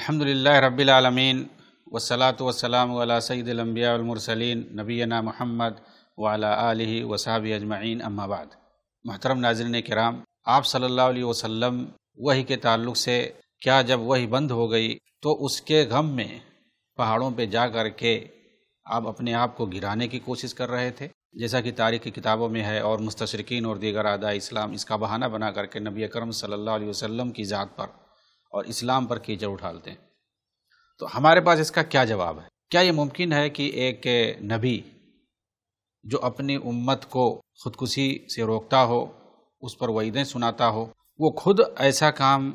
अल्हम्दुलिल्लाह रब्बिल आलमीन सय्यिदिल अंबिया वल मुरसलीन नबीना मोहम्मद व अला आलिहि व सहाबी अजमईन अम्मा बाद मोहतरम नाज़रीन किराम आप सल्लल्लाहु अलैहि वही के ताल्लुक से क्या जब वही बंद हो गई तो उसके गम में पहाड़ों पे जा कर के आप अपने आप को गिराने की कोशिश कर रहे थे? जैसा कि तारीख की किताबों में है और मुस्तशरकिन और दीगर आदा इस्लाम, इसका बहाना बना करके नबी अकरम सल्लल्लाहु अलैहि की ज़ात पर और इस्लाम पर कीचड़ उठालते हैं। तो हमारे पास इसका क्या जवाब है? क्या ये मुमकिन है कि एक नबी जो अपनी उम्मत को खुदकुशी से रोकता हो, उस पर वईदें सुनाता हो, वो खुद ऐसा काम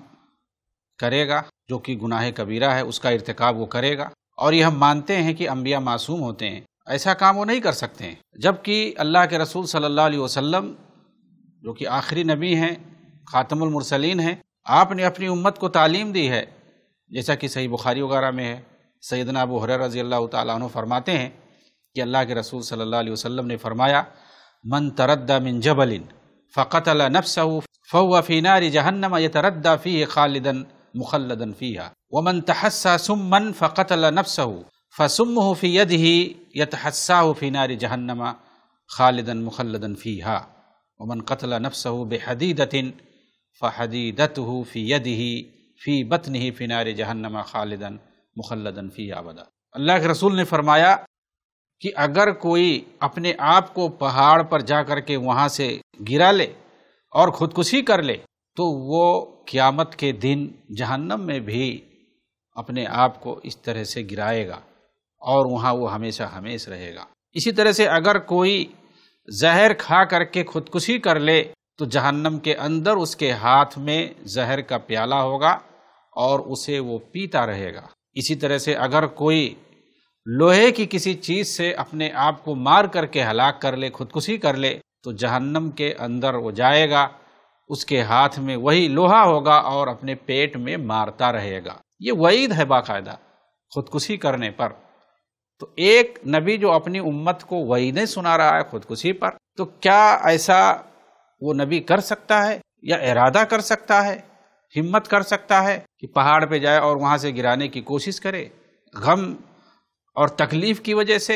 करेगा जो कि गुनाह कबीरा है, उसका इरतकब वो करेगा? और ये हम मानते हैं कि अम्बिया मासूम होते हैं। ऐसा काम वो नहीं कर सकते हैं। जबकि अल्लाह के रसूल सल्लल्लाहु अलैहि वसल्लम, जो कि आखिरी नबी हैं, ख़ातमुल मुरसलीन हैं आपने अपनी उम्मत को तालीम दी है। जैसा कि सही बुखारी वगैरह में है। सैदना अबू हुरैरा रज़ी अल्लाह तु फरमाते हैं कि अल्लाह के रसूल सल्लल्लाहु अलैहि वसल्लम ने फरमाया, मन तरद्दा मिन जबलिन, फ़क़तल नफ्सहु फ़हुव फ़ी नारि जहन्नम यतरद्दा फ़ीहि खालिदन मुखल्लदन फ़ीहा। वमन तहस्सा सुम्मन फ़क़तल नफ्सहु फ़सुम्मुहु फ़ी यदिही यतहस्साहु फ़ी नारि जहन्नम खालिदन मुखल्लदन फ़ीहा। वमन क़तल नफ्सहु बेहदीदतिन फ़हदीदतहु फ़ी यदिही फ़ी बतनिही फ़ी नारि जहन्नम खालिदन मुखल्लदन फ़ी अबदा अल्लाह के रसूल ने फरमाया कि अगर कोई अपने आप को पहाड़ पर जा कर के वहाँ से गिरा ले और खुदकुशी कर ले तो वो क़यामत के दिन जहन्नम में भी अपने आप को इस तरह से गिराएगा और वहाँ वो हमेशा हमेश रहेगा इसी तरह से अगर कोई जहर खा करके खुदकुशी कर ले तो जहन्नम के अंदर उसके हाथ में जहर का प्याला होगा और उसे वो पीता रहेगा। इसी तरह से अगर कोई लोहे की किसी चीज़ से अपने आप को मार करके हलाक कर ले, खुदकुशी कर ले तो जहन्नम के अंदर वो जाएगा, उसके हाथ में वही लोहा होगा और अपने पेट में मारता रहेगा। ये वईद है बाकायदा, खुदकुशी करने पर। तो एक नबी जो अपनी उम्मत को वईदें सुना रहा है खुदकुशी पर तो क्या ऐसा वो नबी कर सकता है या इरादा कर सकता है, हिम्मत कर सकता है कि पहाड़ पे जाए और वहाँ से गिराने की कोशिश करे। गम और तकलीफ़ की वजह से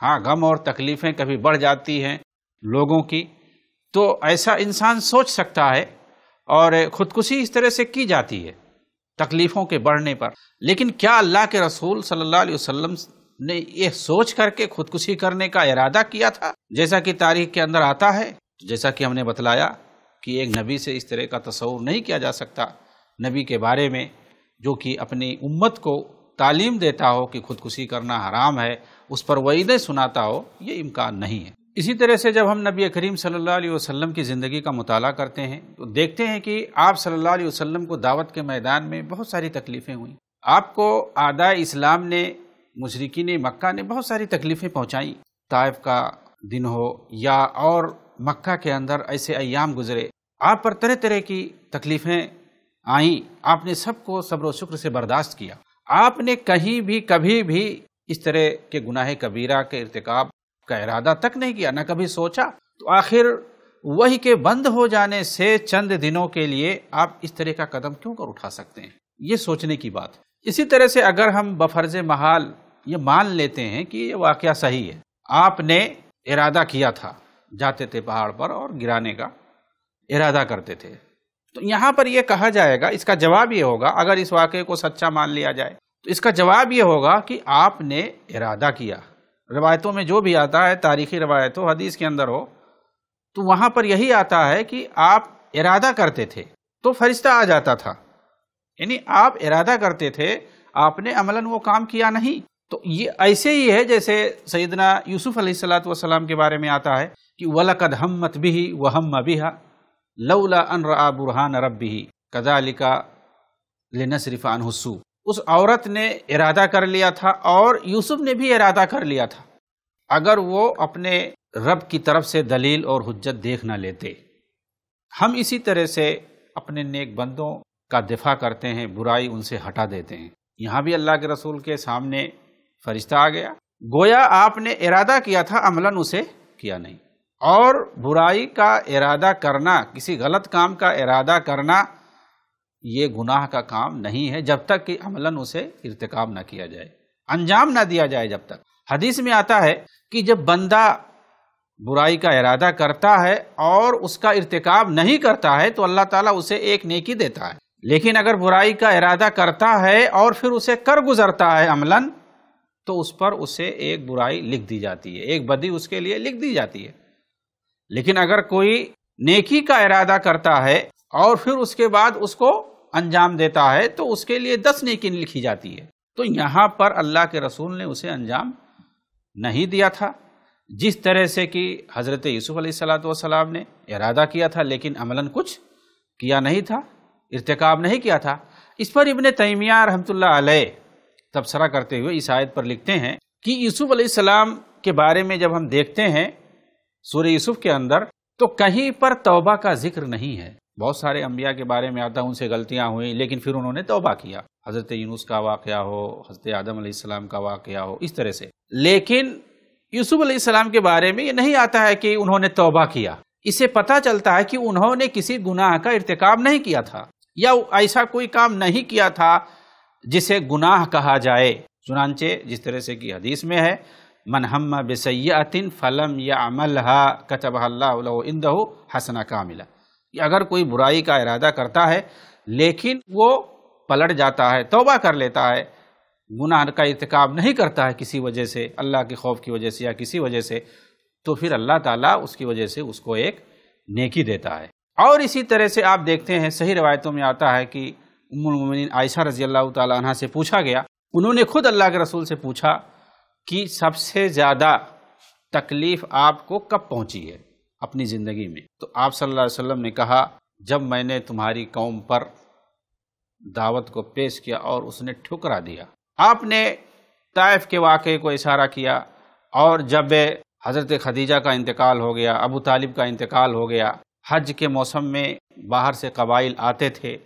हाँ गम और तकलीफें कभी बढ़ जाती हैं लोगों की। तो ऐसा इंसान सोच सकता है और खुदकुशी इस तरह से की जाती है तकलीफों के बढ़ने पर। लेकिन क्या अल्लाह के रसूल सल्लल्लाहु अलैहि वसल्लम ने यह सोच करके खुदकुशी करने का इरादा किया था? जैसा कि तारीख के अंदर आता है जैसा कि हमने बतलाया कि एक नबी से इस तरह का तस्वूर नहीं किया जा सकता। नबी के बारे में जो कि अपनी उम्मत को तालीम देता हो कि खुदकुशी करना हराम है, उस पर वईदें सुनाता हो, ये इम्कान नहीं है। इसी तरह से जब हम नबी करीम सल्लल्लाहु अलैहि वसल्लम की ज़िंदगी का मुताला करते हैं तो देखते हैं कि आप सल्लल्लाहु अलैहि को दावत के मैदान में बहुत सारी तकलीफ़ें हुई। आपको आदा इस्लाम ने, मुशरकिन मक्का ने बहुत सारी तकलीफ़ें पहुँचाई। ताइफ का दिन हो या और मक्का के अंदर ऐसे अयाम गुजरे। आप पर तरह तरह की तकलीफ़ें आई। आपने सबको सब्र शुक्र से बर्दाश्त किया। आपने कहीं भी, कभी भी इस तरह के गुनाह कबीरा, के इरतकब का इरादा तक नहीं किया, न कभी सोचा। तो आखिर वही के बंद हो जाने से चंद दिनों के लिए आप इस तरह का कदम क्यों कर उठा सकते हैं? ये सोचने की बात। इसी तरह से अगर हम बफर्ज महाल ये मान लेते हैं कि ये वाक्य सही है। आपने इरादा किया था। जाते थे पहाड़ पर और गिराने का इरादा करते थे। तो यहाँ पर यह कहा जाएगा, इसका जवाब यह होगा, अगर इस वाक्य को सच्चा मान लिया जाए तो इसका जवाब यह होगा कि आपने इरादा किया। रवायतों में जो भी आता है, तारीखी रवायतों, हदीस के अंदर हो तो वहाँ पर यही आता है कि आप इरादा करते थे तो फरिश्ता आ जाता था। यानी आप इरादा करते थे, आपने अमलन वो काम किया नहीं। तो ये ऐसे ही है, जैसे सैदना यूसुफ सलाम के बारे में आता है कि वलकद हमत बिही व हम बिहा, लौला अन रा बुरहान रबी कदालिका लेनसरिफ़ान हुसू उस औरत ने इरादा कर लिया था और यूसुफ ने भी इरादा कर लिया था। अगर वो अपने रब की तरफ़ से दलील और हुज्जत देख ना लेते। हम इसी तरह से अपने नेक बंदों का दिफा करते हैं, बुराई उनसे हटा देते हैं। यहाँ भी अल्लाह के रसूल के सामने फरिश्ता आ गया। गोया आपने इरादा किया था, अमलन उसे किया नहीं। और बुराई का इरादा करना, किसी गलत काम का इरादा करना, ये गुनाह का काम नहीं है, जब तक कि अमलन उसे इरतकाब ना किया जाए, अंजाम ना दिया जाए जब तक। हदीस में आता है कि जब बंदा बुराई का इरादा करता है और उसका इरतकाब नहीं करता है तो अल्लाह ताला उसे एक नेकी देता है। लेकिन अगर बुराई का इरादा करता है और फिर उसे कर गुजरता है अमलन तो उस पर उसे एक बुराई लिख दी जाती है, एक बदी उसके लिए लिख दी जाती है। लेकिन अगर कोई नेकी का इरादा करता है और फिर उसके बाद उसको अंजाम देता है तो उसके लिए दस नेकी लिखी जाती है। तो यहाँ पर अल्लाह के रसूल ने उसे अंजाम नहीं दिया था। जिस तरह से कि हज़रत यूसुफ सलाम ने इरादा किया था, लेकिन अमलन कुछ किया नहीं था, इरतकाब नहीं किया था। इस पर इबन तैमिया अलैह तबसरा करते हुए इस आयत पर लिखते हैं कि यूसुफ सलाम के बारे में जब हम देखते हैं सूर्य यूसुफ के अंदर तो कहीं पर तौबा का ज़िक्र नहीं है। बहुत सारे अम्बिया के बारे में आता उनसे गलतियाँ हुई, लेकिन फिर उन्होंने तौबा किया। हज़रत यूनुस का वाक़ हो, हज़रत आदम सलाम का वाक़ हो, इस तरह से। लेकिन यूसुफ सलाम के बारे में ये नहीं आता है कि उन्होंने तौबा किया। इसे पता चलता है कि उन्होंने किसी गुनाह का इरतकाब नहीं किया था, या ऐसा कोई काम नहीं किया था जिसे गुनाह कहा जाए। चुनाचे जिस तरह से कि हदीस में है मन हम बेसैतिन फलम या अमल कतब इंदहू हसना कामिला अगर कोई बुराई का इरादा करता है लेकिन वो पलट जाता है तोबा कर लेता है गुनाह का इरतकाब नहीं करता है किसी वजह से अल्लाह के खौफ की वजह से या किसी वजह से तो फिर अल्लाह ताला उसकी वजह से उसको एक नेकी देता है और इसी तरह से आप देखते हैं सही रवायतों में आता है कि उमिन आयशा रज़ी अल्लाह तह से पूछा गया उन्होंने खुद अल्लाह के रसूल से पूछा कि सबसे ज़्यादा तकलीफ़ आपको कब पहुँची है अपनी ज़िंदगी में? तो आप सल्लल्लाहु अलैहि वसल्लम ने कहा, जब मैंने तुम्हारी कौम पर दावत को पेश किया और उसने ठुकरा दिया, आपने ताइफ के वाक़े को इशारा किया और जब हज़रत खदीजा का इंतकाल हो गया, अबू तालिब का इंतकाल हो गया, हज के मौसम में बाहर से कबाइल आते थे,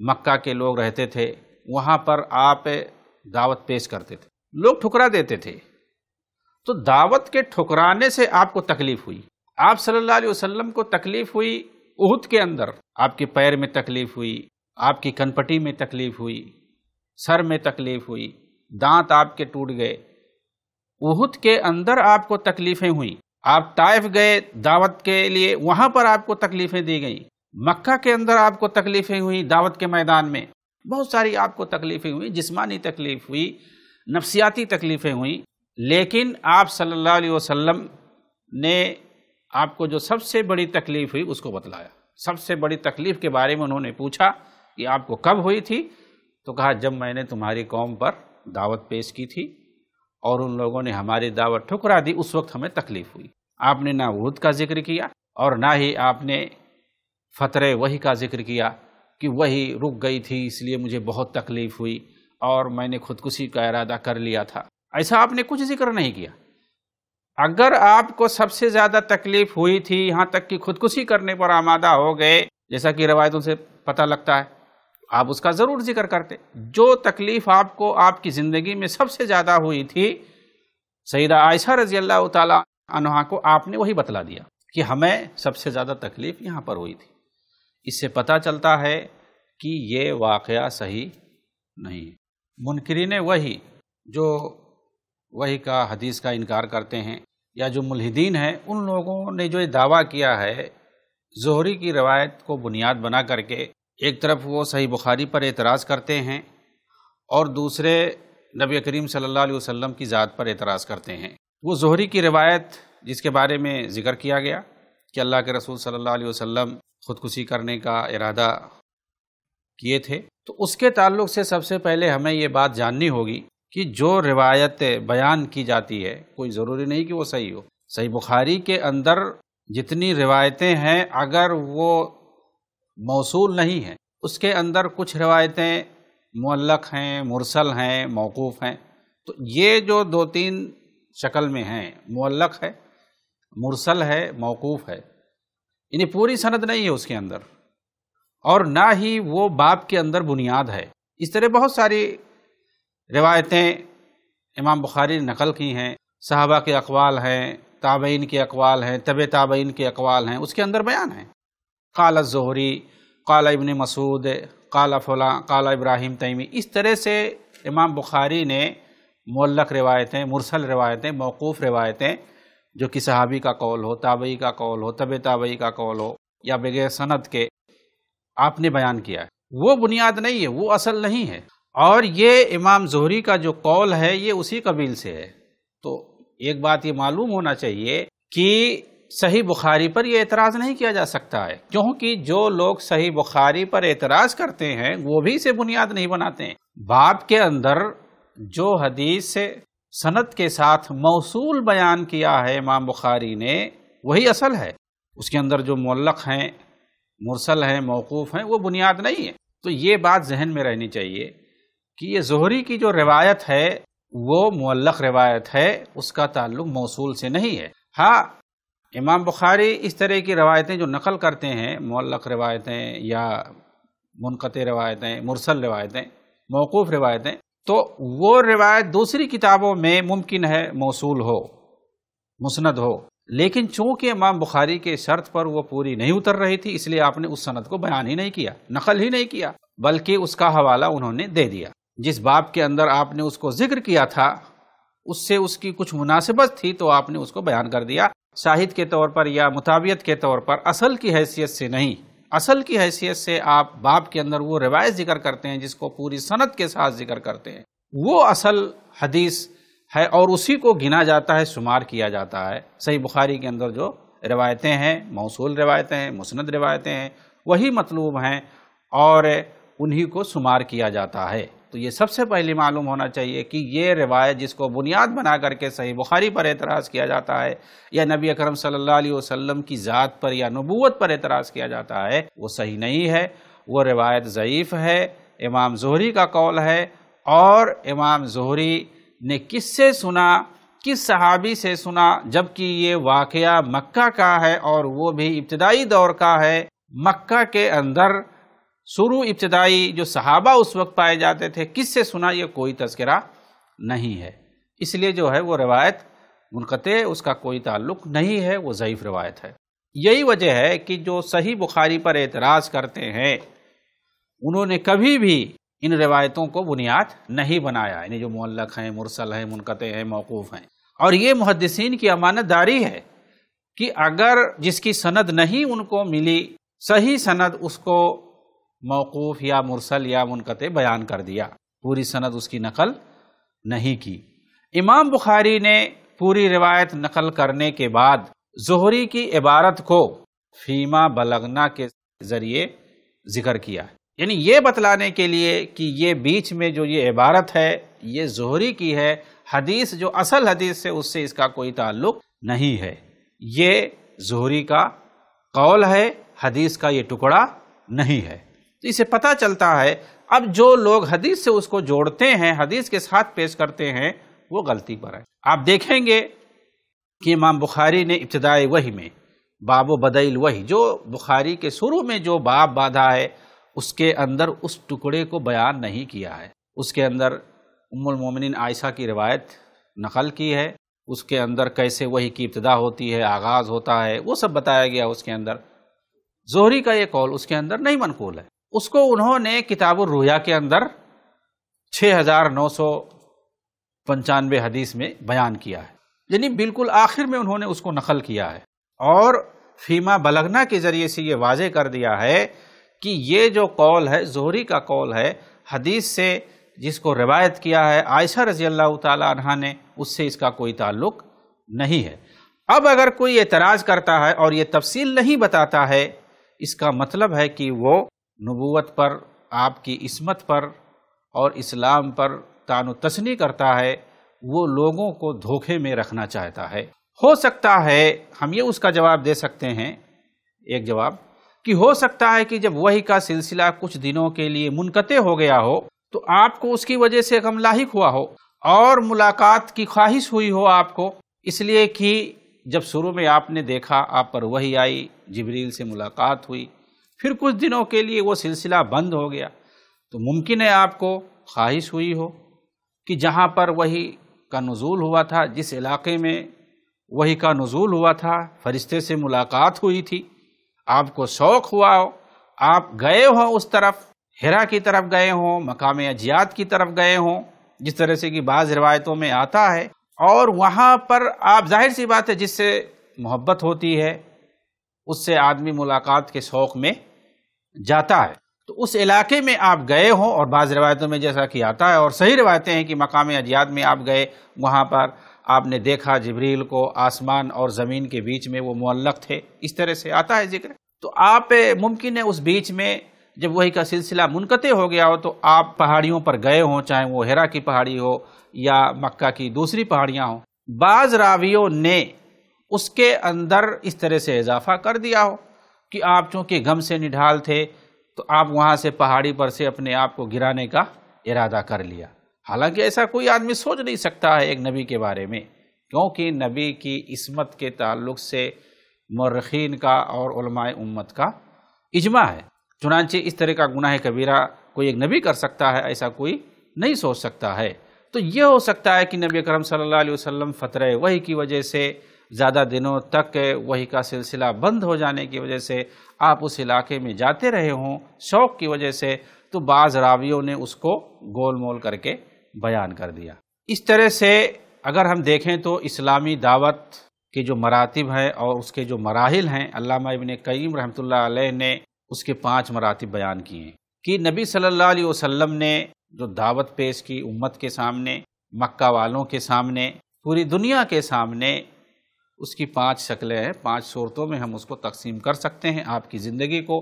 मक्का के लोग रहते थे, वहाँ पर आप दावत पेश करते थे। लोग ठुकरा देते थे। तो दावत के ठुकराने से आपको तकलीफ़ हुई। आप सल्लल्लाहु अलैहि वसल्लम को तकलीफ़ हुई उहद के अंदर। आपके पैर में तकलीफ़ हुई, आपकी कनपटी में तकलीफ़ हुई, सर में तकलीफ़ हुई, दांत आपके टूट गए। उहुद के अंदर आपको तकलीफें हुई। आप ताइफ गए दावत के लिए, वहाँ पर आपको तकलीफें दी गई। मक्का के अंदर आपको तकलीफें हुई दावत के मैदान में। बहुत सारी आपको तकलीफें हुई, जिस्मानी तकलीफ़ हुई नफसियाती तकलीफें हुई, लेकिन आप सल्लल्लाहु अलैहि वसल्लम ने आपको जो सबसे बड़ी तकलीफ़ हुई उसको बतलाया। सबसे बड़ी तकलीफ़ के बारे में उन्होंने पूछा कि आपको कब हुई थी? तो कहा, जब मैंने तुम्हारी कौम पर दावत पेश की थी और उन लोगों ने हमारी दावत ठुकरा दी, उस वक्त हमें तकलीफ़ हुई। आपने ना वहद का ज़िक्र किया और ना ही आपने फतरे वही का ज़िक्र किया कि वही रुक गई थी, इसलिए मुझे बहुत तकलीफ़ हुई। और मैंने खुदकुशी का इरादा कर लिया था। ऐसा आपने कुछ ज़िक्र नहीं किया। अगर आपको सबसे ज़्यादा तकलीफ़ हुई थी, यहाँ तक कि खुदकुशी करने पर आमादा हो गए, जैसा कि रवायतों से पता लगता है, आप उसका ज़रूर ज़िक्र करते। जो तकलीफ़ आपको आपकी ज़िंदगी में सबसे ज़्यादा हुई थी, सईदा आयशा रज़ी अल्लाह तहा को आपने वही बतला दिया कि हमें सबसे ज़्यादा तकलीफ़ यहाँ पर हुई थी। इससे पता चलता है कि ये वाक़ सही नहीं है। मुनकरीन वही, जो वही का हदीस का इनकार करते हैं, या जो मुलहिदीन हैं, उन लोगों ने जो दावा किया है, जोहरी की रवायत को बुनियाद बना करके, एक तरफ़ वो सही बुखारी पर एतराज़ करते हैं, और दूसरे नबी करीम सल्लल्लाहु अलैहि वसल्लम की ज़ात पर एतराज़ करते हैं। वो जोहरी की रिवायत, जिसके बारे में ज़िक्र किया गया, कि अल्लाह के रसूल सल्लल्लाहु अलैहि वसल्लम ख़ुदकुशी करने का इरादा किए थे। तो उसके ताल्लुक से सबसे पहले हमें ये बात जाननी होगी कि जो रिवायत बयान की जाती है, कोई ज़रूरी नहीं कि वो सही हो। सही बुखारी के अंदर जितनी रिवायतें हैं, अगर वो मौसूल नहीं है, उसके अंदर कुछ रिवायतें मुअल्लक हैं, मुरसल हैं, मौकूफ़ हैं। तो ये जो दो तीन शक्ल में हैं, मुअल्लक है, मुरसल है, मौकूफ़ है यानी पूरी सनद नहीं है उसके अंदर। और ना ही वो बाप के अंदर बुनियाद है। इस तरह बहुत सारी रिवायतें इमाम बुखारी ने नकल की हैं। साहबा के अकवाल हैं, ताबईन के अकवाल हैं, तब ताबईन के अकवाल हैं, उसके अंदर बयान है। काला जहरी, काला इबन मसूद, काला फला, काला इब्राहिम तैमी। इस तरह से इमाम बुखारी ने मल्लक रिवायतें, मुरसल रिवायतें, मौकूफ़ रिवायतें, जो कि सहाबी का कौल हो, ताबई का कौल हो, तब ताबई का कौल हो, या बगैर सनत के आपने बयान किया है। वो बुनियाद नहीं है, वो असल नहीं है। और ये इमाम जहरी का जो कौल है, ये उसी कबील से है। तो एक बात ये मालूम होना चाहिए कि सही बुखारी पर यह एतराज़ नहीं किया जा सकता है। क्योंकि जो लोग सही बुखारी पर एतराज़ करते हैं, वो भी इसे बुनियाद नहीं बनाते हैं। बाप के अंदर जो हदीस से सनत के साथ मौसूल बयान किया है इमाम बुखारी ने, वही असल है। उसके अंदर जो मोल्लक हैं मुरसल हैं, मौकूफ़ हैं, वो बुनियाद नहीं है। तो ये बात जहन में रहनी चाहिए कि ये जहरी की जो रिवायत है, वो मुल्लक रिवायत है, उसका ताल्लुक मौसूल से नहीं है। हाँ इमाम बुखारी इस तरह की रवायतें जो नकल करते हैं मल्लक रवायतें या मुनक़ रवायतें, मुरसल रवायतें, मौकूफ़ रवायतें तो वो रिवायत दूसरी किताबों में मुमकिन है मौसूल हो, मुसनद हो। लेकिन चूँकि इमाम बुखारी के शर्त पर वो पूरी नहीं उतर रही थी, इसलिए आपने उस सनद को बयान ही नहीं किया, नकल ही नहीं किया, बल्कि उसका हवाला उन्होंने दे दिया। जिस बाप के अंदर आपने उसको ज़िक्र किया था, उससे उसकी कुछ मुनासिबत थी तो आपने उसको बयान कर दिया। शाहिद के तौर पर या मुताबियत के तौर पर असल की हैसियत से नहीं, असल की हैसियत से आप बाप के अंदर वो रिवायत ज़िक्र करते हैं, जिसको पूरी सनत के साथ ज़िक्र करते हैं। वो असल हदीस है और उसी को गिना जाता है, शुमार किया जाता है। सही बुखारी के अंदर जो रिवायतें हैं, मौसूल रिवायतें हैं, मुसनद रिवायतें हैं, वही मतलूब हैं और उन्हीं को शुमार किया जाता है। तो ये सबसे पहले मालूम होना चाहिए कि ये रिवायत जिसको बुनियाद बना करके सही बुखारी पर एतराज़ किया जाता है या नबी अकरम सल्लल्लाहु अलैहि वसल्लम की ज़ात पर या नबूवत पर एतराज़ किया जाता है, वो सही नहीं है। वो रिवायत ज़यीफ़ है, इमाम जहरी का कौल है और इमाम जहरी ने किससे सुना, किस सहाबी से सुना, जबकि ये वाक़ मक्का का है और वो भी इब्तदाई दौर का है। मक्का के अंदर शुरू इब्तदाई जो सहाबा उस वक्त पाए जाते थे, किससे सुना, ये कोई तस्करा नहीं है। इसलिए जो है वो रवायत मुनक़ उसका कोई ताल्लुक नहीं है, वो ज़यीफ़ रवायत है। यही वजह है कि जो सही बुखारी पर एतराज़ करते हैं, उन्होंने कभी भी इन रिवायतों को बुनियाद नहीं बनाया यानी जो मोल्लक हैं, मुरसल हैं मुनक़ हैं, मौकूफ़ हैं। और ये मुहदसिन की अमानतदारी है कि अगर जिसकी सनद नहीं उनको मिली, सही सनद उसको मौकूफ़ या मुरसल या मुनक़ बयान कर दिया। पूरी सनद उसकी नकल नहीं की। इमाम बुखारी ने पूरी रिवायत नकल करने के बाद जोहरी की इबारत को फीमा बलगना के ज़रिए ज़िक्र किया। यानी ये बतलाने के लिए कि ये बीच में जो ये इबारत है, ये जोहरी की है, हदीस जो असल हदीस से उससे इसका कोई ताल्लुक नहीं है। ये जोहरी का कौल है, हदीस का ये टुकड़ा नहीं है। तो इसे पता चलता है, अब जो लोग हदीस से उसको जोड़ते हैं, हदीस के साथ पेश करते हैं, वो गलती पर है। आप देखेंगे कि इमाम बुखारी ने इब्तदाई वही में, बाबो बदईल वही, जो बुखारी के शुरू में जो बाब बाधा है उसके अंदर उस टुकड़े को बयान नहीं किया है। उसके अंदर उम्मिन आयशा की रिवायत नकल की है। उसके अंदर कैसे वही की इब्तदा होती है, आगाज़ होता है, वो सब बताया गया उसके अंदर। जोहरी का ये कौल उसके अंदर नहीं मनकूल है। उसको उन्होंने किताब रोया के अंदर छः हज़ार नौ सौ पंचानवे हदीस में बयान किया है। यानी बिल्कुल आखिर में उन्होंने उसको नकल किया है। और फीमा बलगना के ज़रिए से ये वाजे कर दिया है कि ये जो कौल है, जोहरी का कौल है, हदीस से जिसको रिवायत किया है, आयशा रज़ी अल्लाह तहा ने, उससे इसका कोई ताल्लुक नहीं है। अब अगर कोई एतराज़ करता है और ये तफसील नहीं बताता है, इसका मतलब है कि वो नबूवत पर, आपकी इसमत पर और इस्लाम पर तान तस्नी करता है, वो लोगों को धोखे में रखना चाहता है। हो सकता है, हम ये उसका जवाब दे सकते हैं। एक जवाब कि हो सकता है कि जब वही का सिलसिला कुछ दिनों के लिए मुनकते हो गया हो तो आपको उसकी वजह से गम लाहिक हुआ हो और मुलाकात की ख्वाहिश हुई हो आपको, इसलिए कि जब शुरू में आपने देखा, आप पर वही आई, जबरील से मुलाकात हुई, फिर कुछ दिनों के लिए वो सिलसिला बंद हो गया तो मुमकिन है आपको ख्वाहिश हुई हो कि जहाँ पर वही का नज़ूल हुआ था, जिस इलाके में वही का नज़ूल हुआ था, फरिश्ते से मुलाकात हुई थी आपको शौक़ हुआ हो, आप गए हो उस तरफ़, हिरा की तरफ़ गए हों, मकाम अजियात की तरफ़ गए हों, जिस तरह से कि बाज़ रिवायतों में आता है, और वहाँ पर आप ज़ाहिर सी बात है जिससे मोहब्बत होती है, उससे आदमी मुलाकात के शौक़ में जाता है। तो उस इलाके में आप गए हों, और बाज़ रिवायतों में जैसा कि आता है, और सही रिवायतें हैं कि मकाम अजियात में आप गए, वहाँ पर आपने देखा जबरील को आसमान और ज़मीन के बीच में वो मुअल्लक थे, इस तरह से आता है ज़िक्र। तो आप मुमकिन है उस बीच में जब वही का सिलसिला मुनकते हो गया हो तो आप पहाड़ियों पर गए हों, चाहे वो हेरा की पहाड़ी हो या मक्का की दूसरी पहाड़ियाँ हों। बाज रावियों ने उसके अंदर इस तरह से इजाफा कर दिया हो कि आप चूँकि गम से निढाल थे तो आप वहाँ से पहाड़ी पर से अपने आप को गिराने का इरादा कर लिया। हालाँकि ऐसा कोई आदमी सोच नहीं सकता है एक नबी के बारे में, क्योंकि नबी की इसमत के ताल्लुक से मर्रखीन का और उम्मत का इजमा है। चुनाचे इस तरह का गुनाह कबीरा कोई एक नबी कर सकता है, ऐसा कोई नहीं सोच सकता है। तो यह हो सकता है कि नबी करम सल्लल्लाहु अलैहि वसल्लम फ़तरे वही की वजह से ज़्यादा दिनों तक वही का सिलसिला बंद हो जाने की वजह से आप उस इलाके में जाते रहे हों शौक़ की वजह से तो बाज़ रावियों ने उसको गोल मोल करके बयान कर दिया। इस तरह से अगर हम देखें तो इस्लामी दावत के जो मरातब हैं और उसके जो मराहल हैं, अल्लामा इबन कईम रहमतुल्लाह अलैह ने उसके पाँच मरातब बयान किए हैं। कि नबी सल्लल्लाहु अलैहि वसल्लम ने जो दावत पेश की उम्मत के सामने, मक्का वालों के सामने, पूरी दुनिया के सामने, उसकी पाँच शक्लें हैं, पाँच सूरतों में हम उसको तकसीम कर सकते हैं आपकी ज़िंदगी को,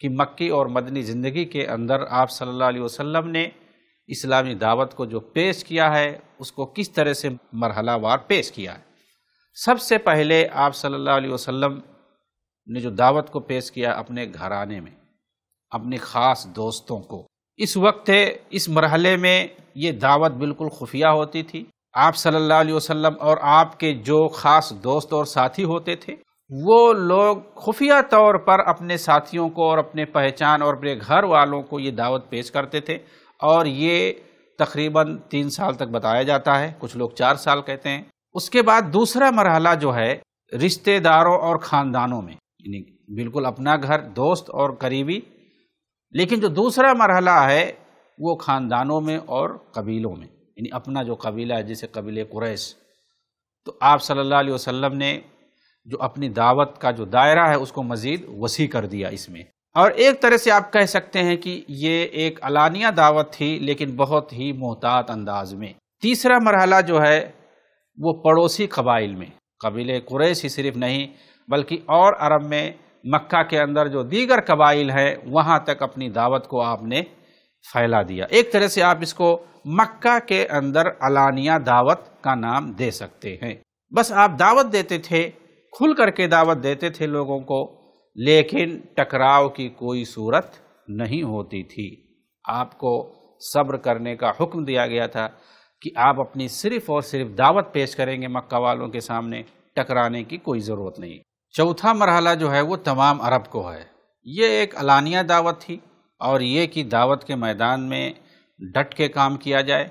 कि मक्की और मदनी ज़िंदगी के अंदर आप सल्लल्लाहु अलैहि वसल्लम ने इस्लामी दावत को जो पेश किया है, उसको किस तरह से मरहलावार पेश किया है। सबसे पहले आप सल्लल्लाहु अलैहि वसल्लम ने जो दावत को पेश किया अपने घराने में, अपने ख़ास दोस्तों को, इस वक्त, इस मरहले में ये दावत बिल्कुल खुफिया होती थी। आप सल्लल्लाहु अलैहि वसल्लम और आपके जो ख़ास दोस्त और साथी होते थे, वो लोग खुफिया तौर पर अपने साथियों को और अपने पहचान और अपने घर वालों को ये दावत पेश करते थे और ये तकरीबन तीन साल तक बताया जाता है। कुछ लोग चार साल कहते हैं। उसके बाद दूसरा मरहला जो है, रिश्तेदारों और ख़ानदानों में। यानी बिल्कुल अपना घर, दोस्त और करीबी। लेकिन जो दूसरा मरहला है, वो ख़ानदानों में और कबीलों में। यानी अपना जो कबीला है, जैसे कबीले कुरैश। तो आप सल्लल्लाहु अलैहि वसल्लम ने जो अपनी दावत का जो दायरा है, उसको मज़ीद वसी कर दिया इसमें। और एक तरह से आप कह सकते हैं कि ये एक अलानिया दावत थी, लेकिन बहुत ही मोहतात अंदाज में। तीसरा मरहला जो है वो पड़ोसी कबाइल में। कबीले कुरैश ही सिर्फ़ नहीं, बल्कि और अरब में मक्का के अंदर जो दीगर कबाइल हैं, वहाँ तक अपनी दावत को आपने फैला दिया। एक तरह से आप इसको मक्का के अंदर अलानिया दावत का नाम दे सकते हैं। बस आप दावत देते थे, खुल करके दावत देते थे लोगों को, लेकिन टकराव की कोई सूरत नहीं होती थी। आपको सब्र करने का हुक्म दिया गया था कि आप अपनी सिर्फ़ और सिर्फ़ दावत पेश करेंगे मक्का वालों के सामने, टकराने की कोई ज़रूरत नहीं। चौथा मरहला जो है, वो तमाम अरब को है। ये एक अलानिया दावत थी और ये कि दावत के मैदान में डट के काम किया जाए।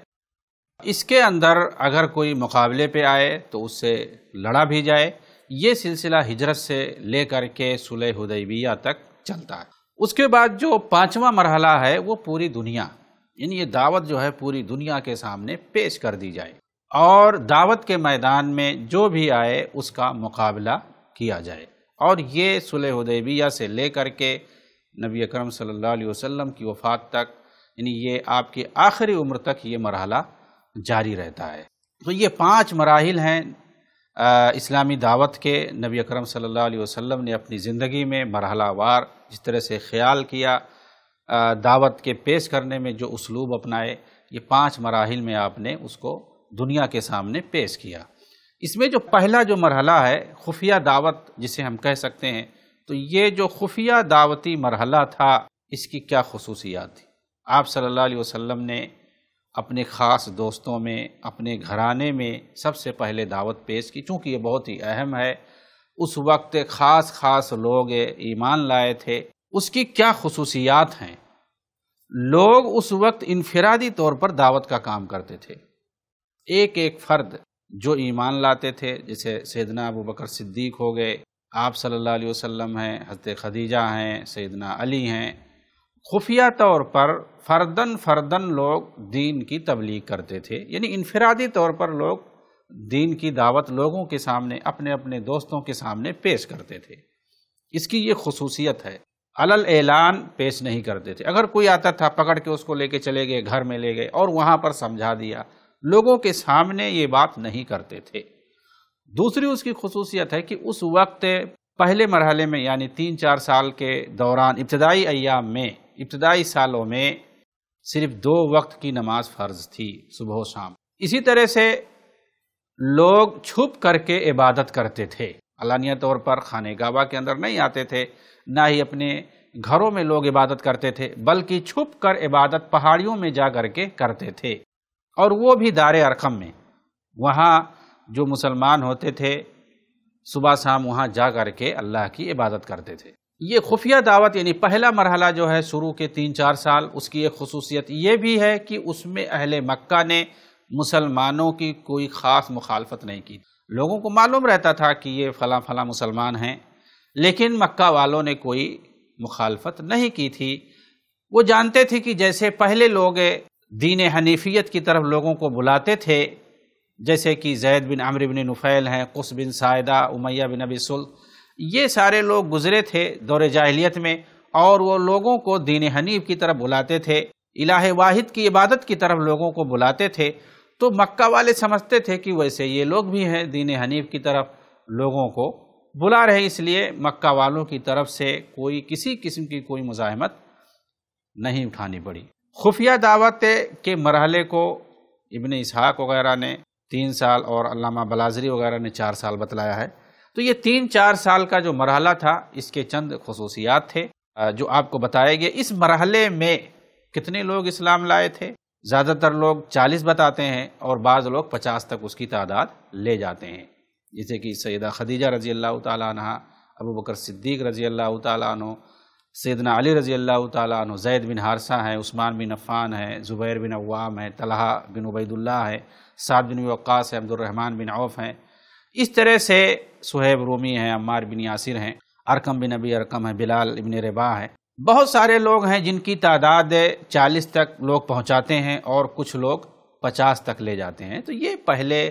इसके अंदर अगर कोई मुकाबले पे आए तो उससे लड़ा भी जाए। ये सिलसिला हिजरत से लेकर के सुलह हुदैबिया तक चलता है। उसके बाद जो पांचवा मरहला है, वो पूरी दुनिया यानी ये दावत जो है पूरी दुनिया के सामने पेश कर दी जाए और दावत के मैदान में जो भी आए उसका मुकाबला किया जाए। और ये सुलह हुदैबिया से लेकर के नबी अकरम सल्लल्लाहु अलैहि वसल्लम की वफ़ात तक, यानी ये आपकी आखिरी उम्र तक ये मरहला जारी रहता है। तो ये पाँच मराहल हैं इस्लामी दावत के। नबी अकरम सल्लल्लाहु अलैहि वसल्लम ने अपनी ज़िंदगी में मरहला वार जिस तरह से ख्याल किया दावत के पेश करने में जो उसलूब अपनाए, ये पाँच मराहल में आपने उसको दुनिया के सामने पेश किया। इसमें जो पहला जो मरहला है, खुफिया दावत जिसे हम कह सकते हैं तो ये जो खुफिया दावती मरहला था, इसकी क्या खसूसियात थी? आप सल्लल्लाहु अलैहि वसल्लम ने अपने ख़ास दोस्तों में, अपने घराने में सबसे पहले दावत पेश की, चूँकि ये बहुत ही अहम है। उस वक्त ख़ास ख़ास लोग ईमान लाए थे उसकी क्या खसूसियात हैं? लोग उस वक्त इनफरादी तौर पर दावत का काम करते थे। एक एक फ़र्द जो ईमान लाते थे, जैसे सैदना अबू बकर सिद्दीक हो गए, आप सल्लल्लाहु अलैहि वसल्लम हैं, हज़रत खदीजा हैं सैदना अली हैं, खुफिया तौर पर फ़र्दन फ़र्दन लोग दीन की तबलीग करते थे। यानी इनफरादी तौर पर लोग दीन की दावत लोगों के सामने अपने अपने दोस्तों के सामने पेश करते थे। इसकी ये खसूसियत है। अलल ऐलान पेश नहीं करते थे। अगर कोई आता था, पकड़ के उसको लेके चले गए, घर में ले गए और वहाँ पर समझा दिया, लोगों के सामने ये बात नहीं करते थे। दूसरी उसकी खसूसियत है कि उस वक्त पहले मरहले में, यानी तीन चार साल के दौरान, इब्तदाई अयाम में, इब्तदाई सालों में सिर्फ़ दो वक्त की नमाज़ फ़र्ज़ थी, सुबह शाम। इसी तरह से लोग छुप करके इबादत करते थे। अलानिया तौर पर खाने गावा के अंदर नहीं आते थे, ना ही अपने घरों में लोग इबादत करते थे, बल्कि छुप कर इबादत पहाड़ियों में जा करके करते थे। और वो भी दार अरकम में। वहाँ जो मुसलमान होते थे, सुबह शाम वहाँ जा करके अल्लाह की इबादत करते थे। ये खुफिया दावत, यानी पहला मरहला जो है शुरू के तीन चार साल, उसकी एक खसूसियत ये भी है कि उसमें अहले मक्का ने मुसलमानों की कोई ख़ास मुखालफत नहीं की। लोगों को मालूम रहता था कि ये फ़ला फ़ला मुसलमान हैं, लेकिन मक्का वालों ने कोई मुखालफत नहीं की थी। वो जानते थे कि जैसे पहले लोग दीन हनीफियत की तरफ़ लोगों को बुलाते थे, जैसे कि जैद बिन अमर बिन नुफ़ैल हैं, कुस बिन सायदा, उमैया बिन अबी सुल, ये सारे लोग गुजरे थे दौर जाहलीत में, और वो लोगों को दीन हनीफ की तरफ़ बुलाते थे। इलाह वाहिद की इबादत की तरफ़ लोगों को बुलाते थे तो मक्का वाले समझते थे कि वैसे ये लोग भी हैं, दीन हनीफ की तरफ़ लोगों को बुला रहे इसलिए मक्का वालों की तरफ़ से कोई किसी किस्म की कोई मुजाहमत नहीं उठानी पड़ी। खुफिया दावत के मरहले को इबन इसहाक वगैरह ने तीन साल और अलामा बलाजरी वगैरह ने चार साल बतलाया है। तो ये तीन चार साल का जो मरहला था, इसके चंद खसूसियात थे। जो आपको बताया गया, इस मरहले में कितने लोग इस्लाम लाए थे? ज़्यादातर लोग चालीस बताते हैं और बाज़ लोग पचास तक उसकी तादाद ले जाते हैं। जैसे कि सैदा खदीजा रज़ी अल्लाह तहा अबू बकर सिद्दीक रज़ी अल्लाह तु सैदना अली रज़ी अल्लाह तु जैद बिन हारसा हैं, उस्मान बिन अफ़ान है, ज़ुबैर बिन अवाम है, तलहा बिन उबैदुल्ला है, साद बिन वक़ास है अब्दुलरहमान बिन औफ़ हैं। इस तरह से सुहैब रूमी हैं, अम्मार बिन यासिर हैं, अरकम बिन अबी अरकम है, बिलाल इबन रबा है। बहुत सारे लोग हैं जिनकी तादाद चालीस तक लोग पहुंचाते हैं और कुछ लोग पचास तक ले जाते हैं। तो ये पहले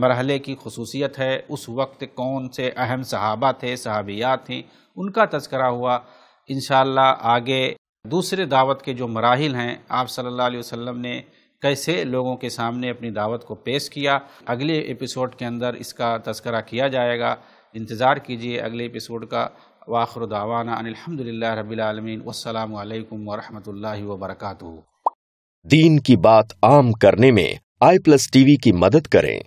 मरहले की खसूसियत है। उस वक्त कौन से अहम सहाबा थे, सहाबियात थी, उनका तस्करा हुआ। इन आगे दूसरे दावत के जो मराहल हैं, आप अलैहि वसल्लम ने कैसे लोगों के सामने अपनी दावत को पेश किया, अगले एपिसोड के अंदर इसका तस्करा किया जाएगा। इंतज़ार कीजिए अगले एपिसोड का। वाखर दावाना अनिलहमदिल्ला रबीआलमीन वालकम वरहमल वर्क दीन की बात आम करने में आई प्लस टीवी की मदद करें।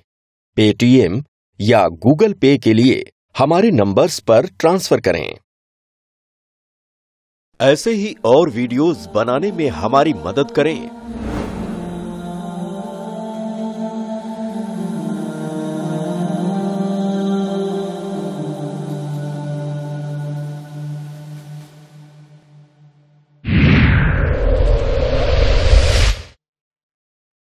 पेटीएम या गूगल पे के लिए हमारे नंबर्स पर ट्रांसफ़र करें। ऐसे ही और वीडियोस बनाने में हमारी मदद करें।